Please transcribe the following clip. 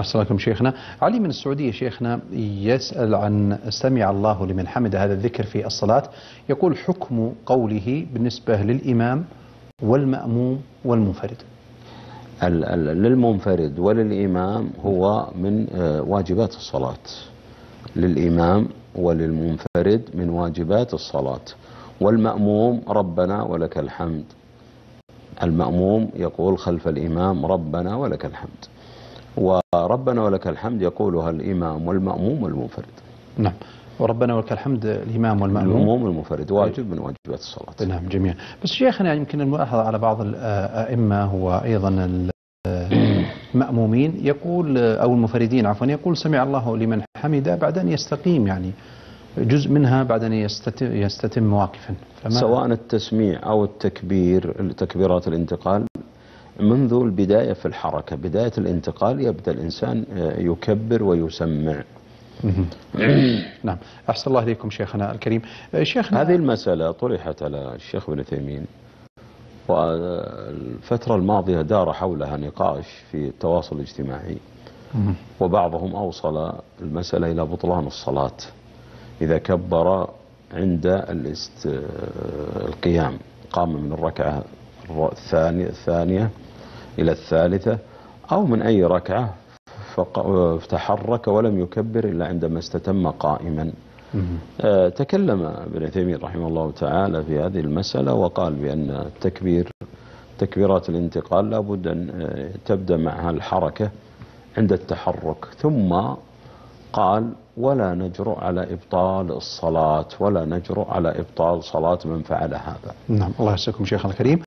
أحسن لكم شيخنا. علي من السعودية شيخنا يسأل عن سمع الله لمن حمد. هذا الذكر في الصلاة. يقول حكم قوله بالنسبة للإمام والمأموم والمنفرد. ال- ال- للمنفرد وللإمام هو من آه، واجبات الصلاة. للإمام وللمنفرد من واجبات الصلاة. والمأموم ربنا ولك الحمد. المأموم يقول خلف الإمام ربنا ولك الحمد. وربنا ولك الحمد يقولها الإمام والمأموم والمنفرد. نعم. وربنا ولك الحمد الإمام والمأموم. المأموم والمنفرد واجب من واجبات الصلاة. نعم جميعا. بس شيخنا يمكن الملاحظة على بعض الأئمة وأيضا المأمومين يقول أو المنفردين عفوا يقول سمع الله لمن حمده بعد أن يستقيم يعني جزء منها بعد أن يستتم, يستتم واقفا سواء التسميع أو التكبير تكبيرات الانتقال منذ البداية في الحركة بداية الانتقال يبدأ الإنسان يكبر ويسمع. نعم. أحسن الله إليكم شيخنا الكريم. شيخنا هذه المسألة طرحت على الشيخ ابن تيمين والفترة الماضية دار حولها نقاش في التواصل الاجتماعي. وبعضهم أوصل المسألة إلى بطلان الصلاة إذا كبر عند الاست... القيام قام من الركعة الثانية, الثانية إلى الثالثة أو من أي ركعة فتحرك ولم يكبر إلا عندما استتم قائما. آه تكلم ابن تيمية رحمه الله تعالى في هذه المسألة وقال بأن التكبير تكبيرات الانتقال لابد أن تبدأ معها الحركة عند التحرك. ثم قال ولا نجرؤ على إبطال الصلاة ولا نجرؤ على إبطال صلاة من فعل هذا. نعم الله يسلمكم شيخنا الكريم.